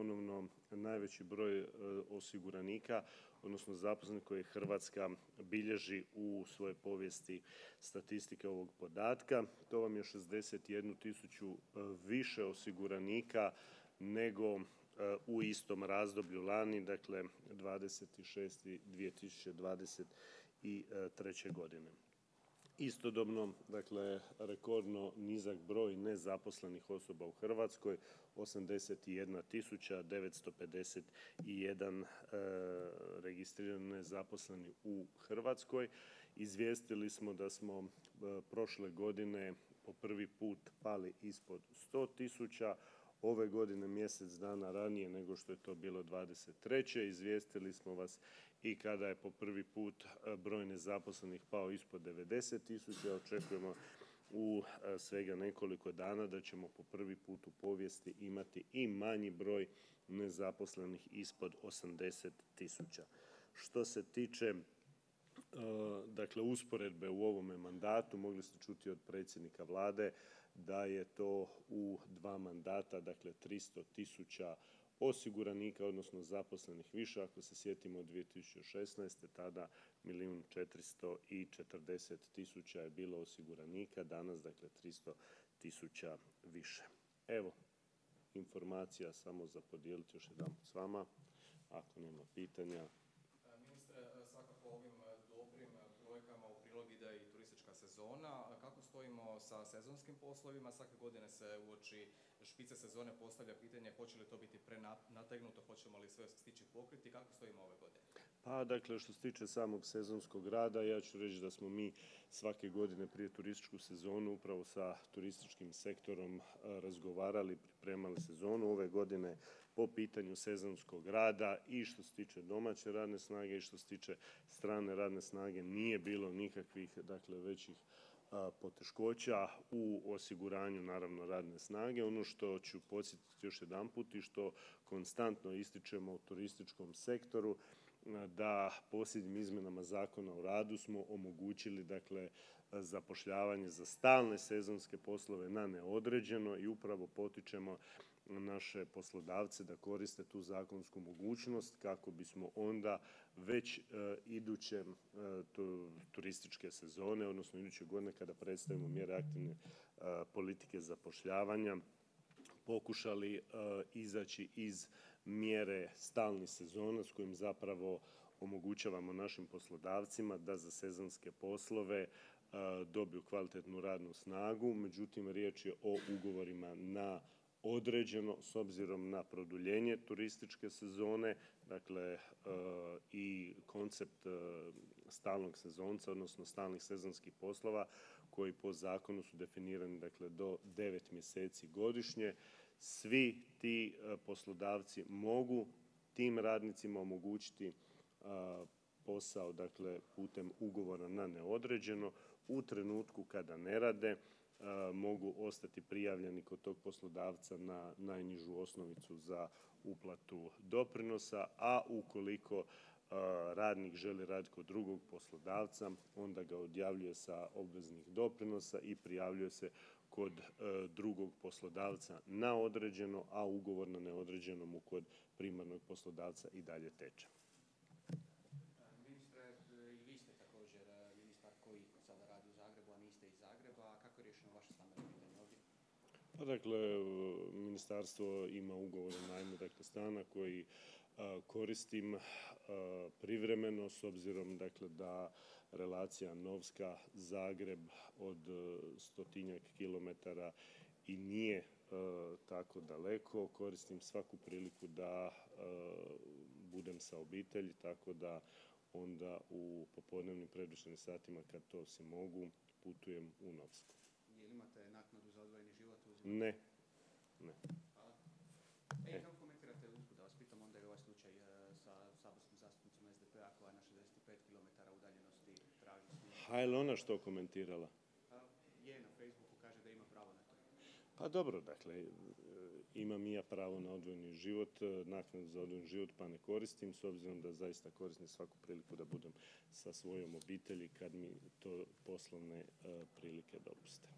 ponovno najveći broj osiguranika odnosno zaposlenih koje Hrvatska bilježi u svojoj povijesti statistike ovog podatka. To vam je 61 tisuću više osiguranika nego u istom razdoblju lani, dakle 20.6.2023. godine. Istodobno dakle rekordno nizak broj nezaposlenih osoba u Hrvatskoj 81.951 registrirani nezaposleni u Hrvatskoj. Izvijestili smo da smo prošle godine po prvi put pali ispod 100 tisuća, ove godine mjesec dana ranije nego što je to bilo '23. izvijestili smo vas i kada je po prvi put broj nezaposlenih pao ispod 90 tisuća. Očekujemo u svega nekoliko dana da ćemo po prvi put u povijesti imati i manji broj nezaposlenih ispod 80 tisuća. Što se tiče dakle usporedbe u ovome mandatu mogli ste čuti od predsjednika Vlade da je to u dva mandata dakle 300 tisuća osiguranika odnosno zaposlenih više. Ako se sjetimo 2016. tada milijun 440 tisuća je bilo osiguranika, danas dakle 300 tisuća više. Evo informacija samo za podijelit još jedanput s vama, ako nema pitanja. Ministre, svakako ovim dobrim brojkama u prilog ide i turistička sezona. Kako stojimo sa sezonskim poslovima? Svake godine se uoči špice sezone postavlja pitanje hoće li to biti prenategnuto, hoćemo li sve stići pokriti, kako stojimo ove godine? Pa dakle što se tiče samog sezonskog rada ja ću reć da smo mi svake godine prije turističku sezonu upravo sa turističkim sektorom razgovarali, pripremali sezonu. Ove godine po pitanju sezonskog rada i što se tiče domaće radne snage i što se tiče strane radne snage nije bilo nikakvih dakle većih poteškoća u osiguranju naravno radne snage. Ono što ću podsjetiti još jedanput i što konstantno ističemo u turističkom sektoru da posljednjim izmjenama Zakona o radu smo omogućili dakle zapošljavanje za stalne sezonske poslove na neodređeno i upravo potičemo naše poslodavce da koriste tu zakonsku mogućnost kako bismo onda već iduće turističke sezone odnosno iduće godine kada predstavimo mjere aktivne politike zapošljavanja pokušali izaći iz mjere stalnih sezona s kojim zapravo omogućavamo našim poslodavcima da za sezonske poslove dobiju kvalitetnu radnu snagu. Međutim, riječ je o ugovorima na određeno s obzirom na produljenje turističke sezone, dakle i koncept stalnog sezonca odnosno stalnih sezonskih poslova koji po zakonu su definirani dakle do 9 mjeseci godišnje. Svi ti poslodavci mogu tim radnicima omogućiti posao dakle putem ugovora na neodređeno. U trenutku kada ne rade mogu ostati prijavljeni kod tog poslodavca na najnižu osnovicu za uplatu doprinosa, a ukoliko radnik želi radit kod drugog poslodavca onda ga odjavljuje sa obveznih doprinosa i prijavljuje se kod drugog poslodavca na određeno, a ugovor na neodređeno mu kod primarnog poslodavca i dalje teče. Ministre, i vi također ministar koji sada radi u Zagrebu, a niste iz Zagreba. Je vaše stambeno pitanje ovdje? Pa dakle ministarstvo ima ugovor o najmu dakle stana koji koristim privremeno s obzirom dakle da relacija Novska-Zagreb od 100-tinjak kilometara i nije tako daleko. Koristim svaku priliku da budem sa obitelji, tako da onda u popodnevnim predvečernjim satima kad to si mogu putujem u Novsku. Imate naknadu za odvojeni život uz… Ne, ne. Hvala. E kako komentirate usput da vas pitam onda i ovaj slučaj sa saborskom zastupnicom SDP-a koja na 65 kilometara udaljenosti traži smještaj? Ha jel ona što komentirala? Je, na Facebooku kaže da ima pravo na to. Pa dobro, dakle imam i ja pravo na odvojeni život, naknadu za odvojeni život pa ne koristim s obzirom da zaista koristim svaku priliku da budem sa svojom obitelji kad mi to poslovne prilike dopuste.